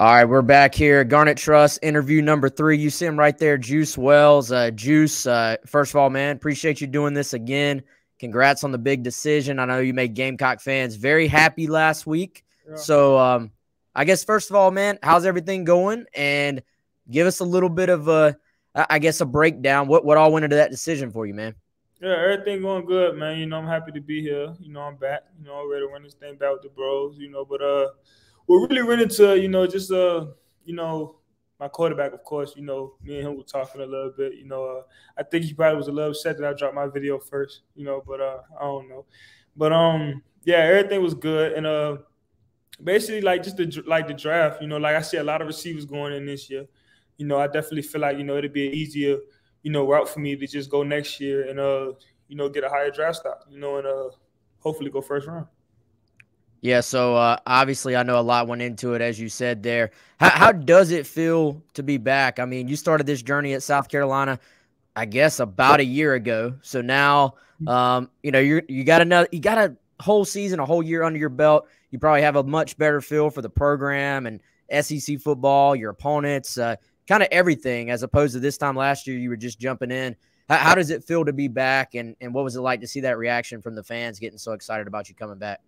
All right, we're back here. Garnet Trust interview number three. You see him right there, Juice Wells. Uh, Juice, uh, first of all, man, appreciate you doing this again. Congrats on the big decision. I know you made Gamecock fans very happy last week. Yeah. So, um, I guess first of all, man, how's everything going? And give us a little bit of a, I guess, a breakdown. What what all went into that decision for you, man? Yeah, everything going good, man. You know, I'm happy to be here. You know, I'm back. You know, ready to run this thing back with the bros. You know, but uh we're really running to you know just uh you know my quarterback, of course. You know, me and him were talking a little bit. You know, uh, I think he probably was a little upset that I dropped my video first. You know, but uh, I don't know. But um, yeah, everything was good, and uh, basically like just the like the draft. You know, like I see a lot of receivers going in this year. You know, I definitely feel like you know it'd be an easier you know route for me to just go next year and uh you know get a higher draft stock. You know, and uh hopefully go first round. Yeah, so uh, obviously I know a lot went into it, as you said there. How, how does it feel to be back? I mean, you started this journey at South Carolina, I guess, about a year ago. So now, um, you know, you you got another, you got a whole season, a whole year under your belt. You probably have a much better feel for the program and SEC football, your opponents, uh, kind of everything, as opposed to this time last year you were just jumping in. How, how does it feel to be back, and and what was it like to see that reaction from the fans getting so excited about you coming back?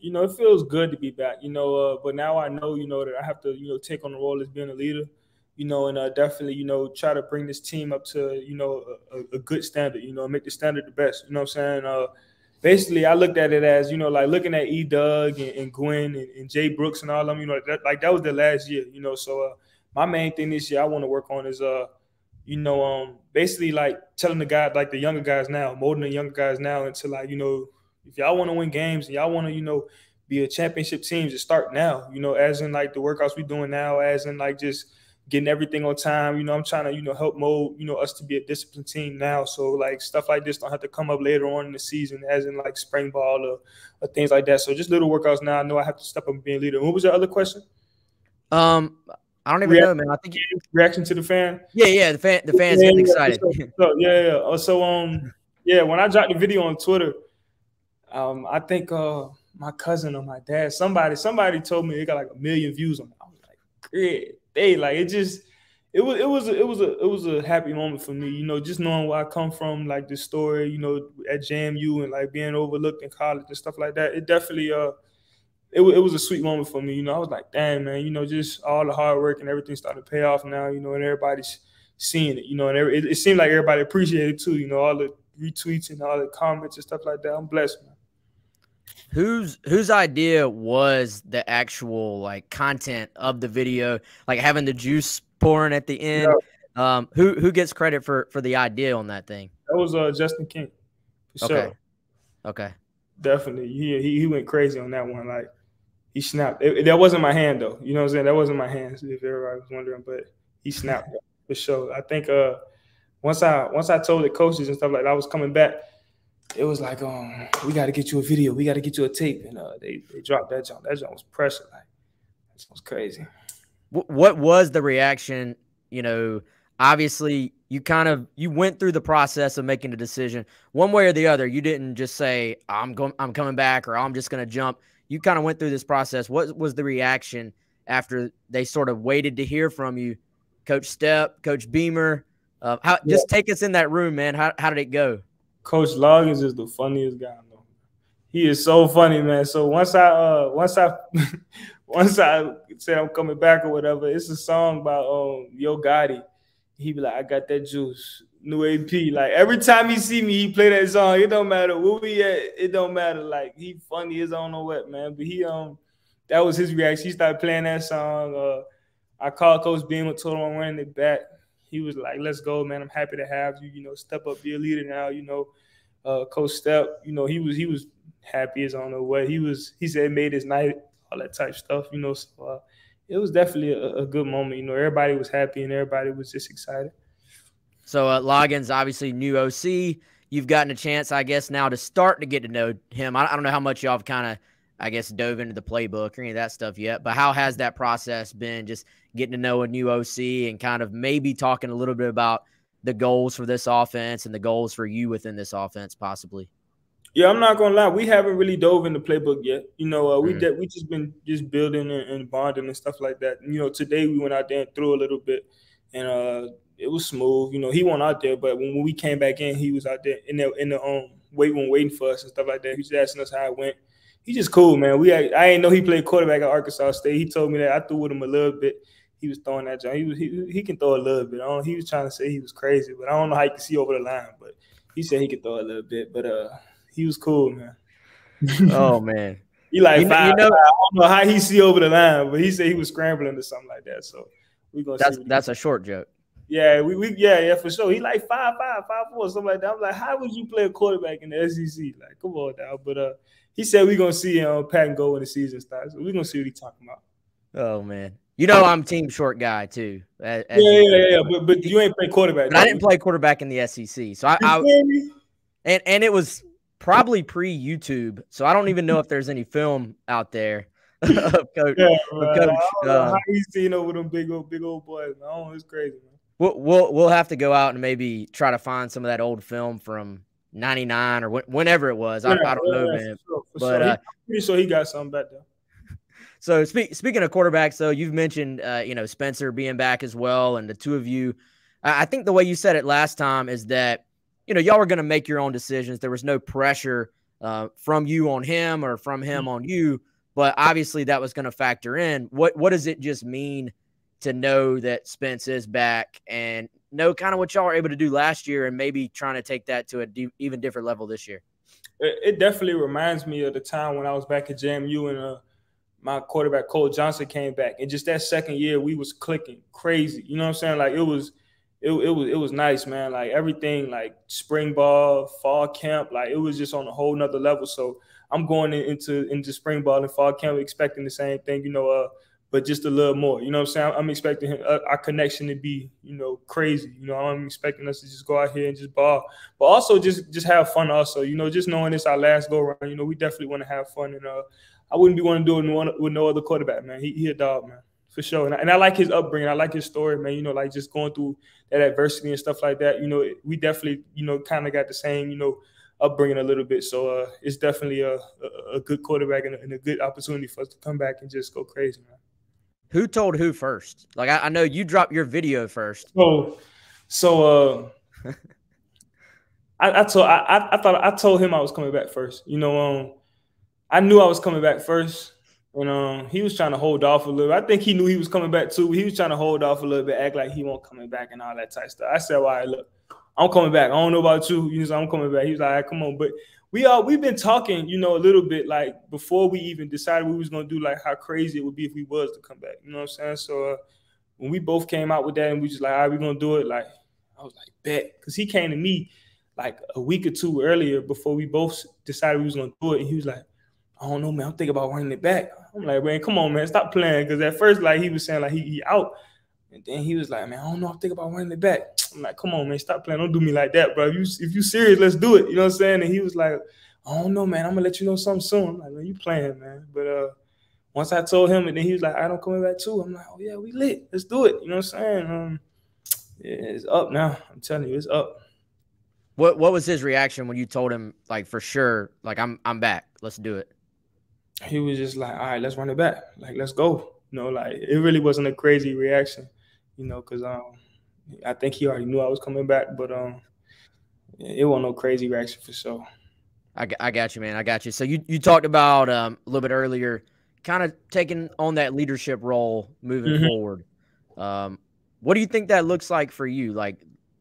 You know, it feels good to be back, you know. Uh, but now I know, you know, that I have to, you know, take on the role as being a leader, you know, and uh, definitely, you know, try to bring this team up to, you know, a, a, good standard, you know, make the standard the best. You know what I'm saying? Uh, basically, I looked at it as, you know, like looking at E. Doug and, and Gwen and, and, Jay Brooks and all of them, you know, that, like that was the last year, you know. So uh, my main thing this year I want to work on is, uh, you know, um, basically like telling the guys, like the younger guys now, molding the younger guys now into like, you know, if y'all want to win games and y'all want to, you know, be a championship team, just start now. You know, as in like the workouts we're doing now, as in like just getting everything on time. You know, I'm trying to, you know, help mold, you know, us to be a disciplined team now. So like stuff like this don't have to come up later on in the season, as in like spring ball or, or things like that. So just little workouts now. I know I have to step up and be a leader. What was your other question? Um, I don't even reaction, know, man. I think you, reaction to the fan. Yeah, yeah. The fan, the fans yeah, getting excited. So, so, yeah, yeah. Oh, so um, yeah. When I dropped the video on Twitter, um, I think uh, my cousin or my dad, somebody, somebody told me they got like a million views on it. I was like, great. They like it just it was it was a, it was a it was a happy moment for me, you know, just knowing where I come from, like the story, you know, at JMU and like being overlooked in college and stuff like that. It definitely uh it, it was a sweet moment for me. You know, I was like, damn, man, you know, just all the hard work and everything started to pay off now, you know, and everybody's seeing it, you know, and it, it seemed like everybody appreciated it too, you know, all the retweets and all the comments and stuff like that. I'm blessed, man. Whose whose idea was the actual like content of the video, like having the juice pouring at the end? Yeah. Um, who who gets credit for for the idea on that thing? That was uh Justin King. okay. Sure. Okay. Definitely, he, he he went crazy on that one. Like he snapped. It, it, that wasn't my hand though. You know what I'm saying? That wasn't my hands. If everybody was wondering, but he snapped for sure. I think uh once I once I told the coaches and stuff like that I was coming back it was like, um, we got to get you a video, we got to get you a tape, and uh, they they dropped that jump. That jump was pressure, like that was crazy. What was the reaction? You know, obviously you kind of you went through the process of making a decision one way or the other. You didn't just say I'm going, I'm coming back, or I'm just going to jump. You kind of went through this process. What was the reaction after they sort of waited to hear from you, Coach Stepp, Coach Beamer? Uh, how, yeah. Just take us in that room, man. How how did it go? Coach Loggains is the funniest guy I know. He is so funny, man. So once I uh once I once I say I'm coming back or whatever, it's a song by um Yo Gotti. He be like, I got that juice. New AP. Like every time he see me, he play that song. It don't matter where we at. It don't matter. Like he funny as I don't know what, man. But he um that was his reaction. He started playing that song. Uh I called Coach Beam told him I'm running it back he was like, "Let's go, man. I'm happy to have you. You know, step up, be a leader now. You know, uh, Coach Stepp. You know, he was he was happy as I don't know what he was. He said made his night, all that type stuff. You know, so uh, it was definitely a, a, good moment. You know, everybody was happy and everybody was just excited. So uh, obviously new OC. You've gotten a chance, I guess, now to start to get to know him. I, I don't know how much y'all have kind of I guess, dove into the playbook or any of that stuff yet. But how has that process been? Just getting to know a new OC and kind of maybe talking a little bit about the goals for this offense and the goals for you within this offense, possibly. Yeah, I'm not gonna lie. We haven't really dove in the playbook yet. You know, uh, we mm. we just been just building and, and, bonding and stuff like that. You know, today we went out there and threw a little bit, and uh, it was smooth. You know, he went out there, but when, we came back in, he was out there in the in the um weight room waiting for us and stuff like that. He was asking us how it went. He's just cool, man. We I didn't know he played quarterback at Arkansas State. He told me that I threw with him a little bit. He was throwing that joint. He was he, he can throw a little bit. I don't, he was trying to say he was crazy, but I don't know how you can see over the line. But he said he could throw a little bit. But uh he was cool, man. oh man. He like you, five, you know, five. I don't know how he see over the line, but he said he was scrambling or something like that. So we gonna that's that's a short joke. Yeah, we, we yeah, yeah, for sure. He like five five, five four, something like that. I'm like, how would you play a quarterback in the SEC? Like, come on now. But uh he said we're gonna see him pat and go when the season starts. So we're gonna see what he talking about. Oh man. You know I'm team short guy too. As, as yeah, yeah, yeah, But but you ain't play quarterback. I didn't play quarterback in the SEC. So I, I and and it was probably pre YouTube, so I don't even know if there's any film out there of Coach. Yeah, of Coach uh, how you seen over them big old big old boys? Oh, it's crazy. Man. We'll, we'll we'll have to go out and maybe try to find some of that old film from '99 or wh- whenever it was. Yeah, I, I, don't yeah, know, man. Sure, but sure. uh, pretty sure he got something back there. So speak, speaking of quarterbacks, though, you've mentioned uh, you know Spencer being back as well, and the two of you. I think the way you said it last time is that you know, y'all were going to make your own decisions. There was no pressure uh, from you on him or from him mm-hmm. on you, but obviously that was going to factor in. What what does it just mean to know that Spence is back and know kind of what y'all were able to do last year and maybe trying to take that to a d- even different level this year? It, it, definitely reminds me of the time when I was back at JMU and uh, my quarterback Cole Johnson came back, and just that second year we was clicking crazy. You know what I'm saying? Like it was it, it was it was nice, man. Like everything, like spring ball, fall camp, like it was just on a whole nother level. So I'm going into into spring ball and fall camp expecting the same thing, you know, uh, but just a little more. You know what I'm saying? I'm expecting him, uh, our connection to be, you know, crazy. You know, I'm expecting us to just go out here and just ball, but also just just have fun. Also, you know, just knowing it's our last go around. You know, we definitely want to have fun, and uh, I wouldn't be wanting to do it with no other quarterback, man. He, he a dog, man for sure. And I, and I, like his upbringing. I like his story, man. You know, like just going through that adversity and stuff like that. You know, we definitely, you know, kind of got the same, you know, upbringing a little bit. So uh, it's definitely a, a, a good quarterback and a, and a, good opportunity for us to come back and just go crazy, man. Who told who first? Like I, I know you dropped your video first. So, so uh, I, I told I, I thought I told him I was coming back first. You know, um, I knew I was coming back first and um, he was trying to hold off a little. I think he knew he was coming back too. He was trying to hold off a little bit, act like he won't coming back and all that type stuff. I said, "Well, right, look, I'm coming back. I don't know about you. You know, I'm coming back." He was like, right, "Come on," but we all we've been talking, you know, a little bit like before we even decided we was gonna do like how crazy it would be if we was to come back. You know what I'm saying? So uh, when we both came out with that and we just like, "All right, we gonna do it," like I was like, "Bet," because he came to me like a week or two earlier before we both decided we was gonna do it, and he was like, "I don't know, man. I'm thinking about running it back." I'm like, man, come on, man, stop playing. Because at first, like he was saying, like he, he out, and then he was like, man, I don't know, I'm thinking about running it back. I'm like, come on, man, stop playing. Don't do me like that, bro. If you if you serious, let's do it. You know what I'm saying? And he was like, I don't know, man. I'm gonna let you know something soon. I'm like, man, you playing, man. But uh, once I told him, and then he was like, I don't coming back too. I'm like, oh yeah, we lit. Let's do it. You know what I'm saying? Um, yeah, it's up now. I'm telling you, it's up. What What was his reaction when you told him, like, for sure, like, I'm I'm back. Let's do it he was just like, all right, let's run it back. Like, let's go. You know, like it really wasn't a crazy reaction, you know, because um, I think he already knew I was coming back, but um, it wasn't no crazy reaction for sure. I, I got you, man. I got you. So you, you talked about um, a little bit earlier, kind of taking on that leadership role moving mm-hmm. forward. Um, what do you think that looks like for you, like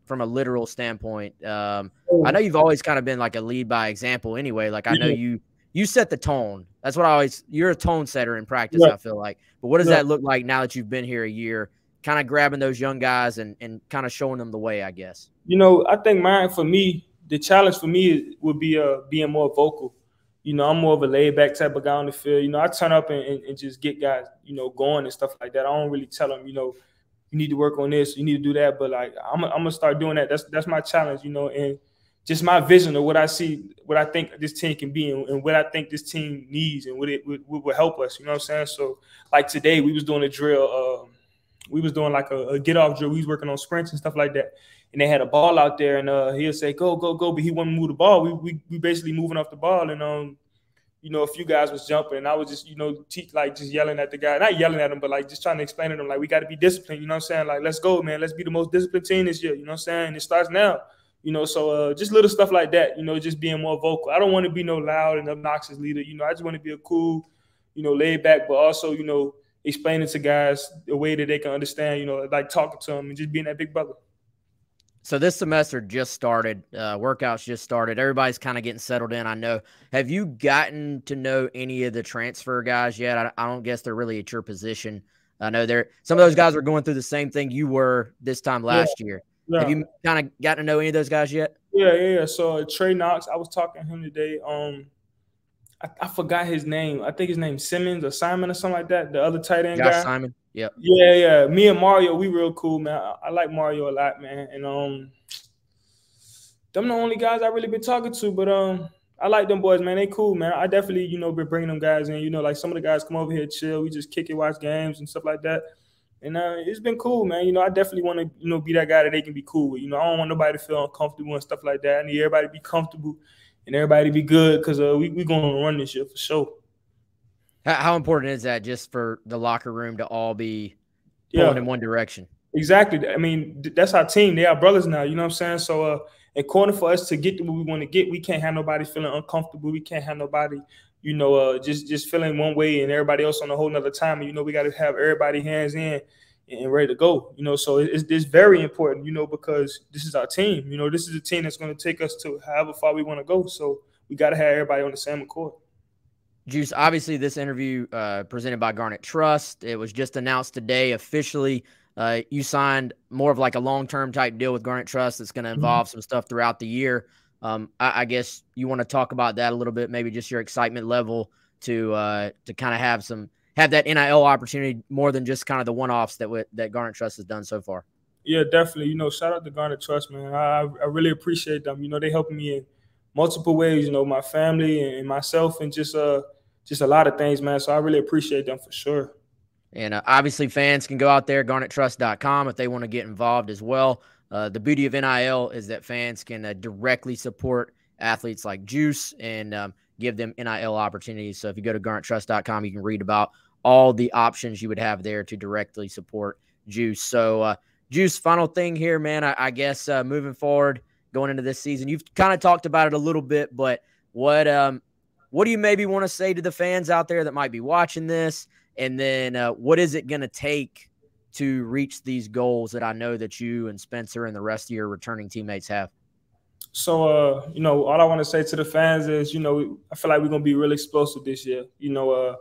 from a literal standpoint? Um, I know you've always kind of been like a lead by example anyway. Like I know you you set the tone. That's what I always. You're a tone setter in practice. Yeah. I feel like. But what does yeah. that look like now that you've been here a year? Kind of grabbing those young guys and and kind of showing them the way. I guess. You know, I think mine for me, the challenge for me would be uh being more vocal. You know, I'm more of a laid back type of guy on the field. You know, I turn up and, and, and just get guys, you know, going and stuff like that. I don't really tell them, you know, you need to work on this, you need to do that. But like, I'm, I'm gonna start doing that. That's that's my challenge, you know, and just my vision of what I see, what I think this team can be, and, and what I think this team needs, and what it what, what will help us. You know what I'm saying? So, like today, we was doing a drill. Uh, we was doing like a, a, get off drill. We was working on sprints and stuff like that. and they had a ball out there, and uh, he'll say, "Go, go, go," but he wouldn't move the ball. We we, we basically moving off the ball, and um, you know, a few guys was jumping, and I was just, you know, teach like just yelling at the guy, not yelling at him, but like just trying to explain to them, like we got to be disciplined. You know what I'm saying? Like, let's go, man. Let's be the most disciplined team this year. You know what I'm saying? It starts now. You know, so uh, just little stuff like that. You know, just being more vocal. I don't want to be no loud and obnoxious leader. You know, I just want to be a cool, you know, laid back, but also, you know, explaining to guys the way that they can understand. You know, like talking to them and just being that big brother. So this semester just started. Uh, workouts just started. Everybody's kind of getting settled in. I know. Have you gotten to know any of the transfer guys yet? I, I don't guess they're really at your position. I know they're some of those guys are going through the same thing you were this time last yeah. year. Yeah. Have you kind of gotten to know any of those guys yet? Yeah, yeah. yeah. So uh, Trey Knox, I was talking to him today. Um, I, I, forgot his name. I think his name Simmons or Simon or something like that. The other tight end Josh guy. Simon. Yep. Yeah, yeah. Me and Mario, we real cool, man. I, I, like Mario a lot, man. And um, them the only guys I really been talking to. But um, I like them boys, man. They cool, man. I definitely, you know, been bringing them guys in. You know, like some of the guys come over here, chill. We just kick it, watch games and stuff like that. And uh, it's been cool, man. You know, I definitely want to, you know, be that guy that they can be cool with. You know, I don't want nobody to feel uncomfortable and stuff like that. I need everybody to be comfortable and everybody be good because uh, we we going to run this year for sure. How important is that just for the locker room to all be pulling yeah. in one direction? Exactly. I mean, that's our team. They are brothers now. You know what I'm saying? So, uh, in order for us to get to what we want to get, we can't have nobody feeling uncomfortable. We can't have nobody, you know, uh, just just feeling one way and everybody else on a whole nother time. And, you know, we got to have everybody hands in and ready to go. You know, so it's, it's very important. You know, because this is our team. You know, this is a team that's going to take us to however far we want to go. So we got to have everybody on the same accord. Juice, obviously, this interview uh, presented by Garnet Trust. It was just announced today officially. Uh, you signed more of like a long term type deal with Garnet Trust that's going to mm-hmm. involve mm-hmm. some stuff throughout the year. Um, I, I, guess you want to talk about that a little bit, maybe just your excitement level to uh, to kind of have some have that NIL opportunity more than just kind of the one offs that w- that Garnet Trust has done so far. Yeah, definitely. You know, shout out to Garnet Trust, man. I, I really appreciate them. You know, they helped me in multiple ways. You know, my family and myself, and just uh just a lot of things, man. So I really appreciate them for sure. And uh, obviously, fans can go out there, garnettrust.com, if they want to get involved as well. Uh, the beauty of NIL is that fans can uh, directly support athletes like Juice and um, give them NIL opportunities. So if you go to garnettrust.com, you can read about all the options you would have there to directly support Juice. So, uh, Juice, final thing here, man. I, I guess uh, moving forward, going into this season, you've kind of talked about it a little bit, but what um, what do you maybe want to say to the fans out there that might be watching this? And then uh, what is it going to take to reach these goals that I know that you and Spencer and the rest of your returning teammates have? So, uh, you know, all I want to say to the fans is, you know, I feel like we're going to be really explosive this year. You know, uh,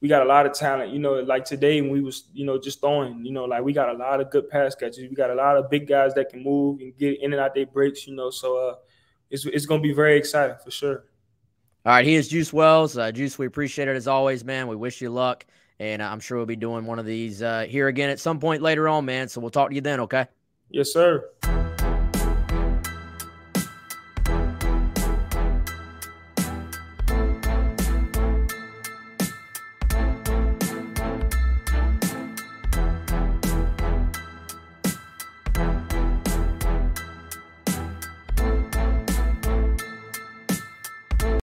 we got a lot of talent. You know, like today when we was, you know, just throwing, you know, like we got a lot of good pass catches. We got a lot of big guys that can move and get in and out their breaks, you know. So uh, it's, it's going to be very exciting for sure. All right, he is Juice Wells. Uh, Juice, we appreciate it as always, man. We wish you luck, and I'm sure we'll be doing one of these uh, here again at some point later on, man. So we'll talk to you then, okay? Yes, sir.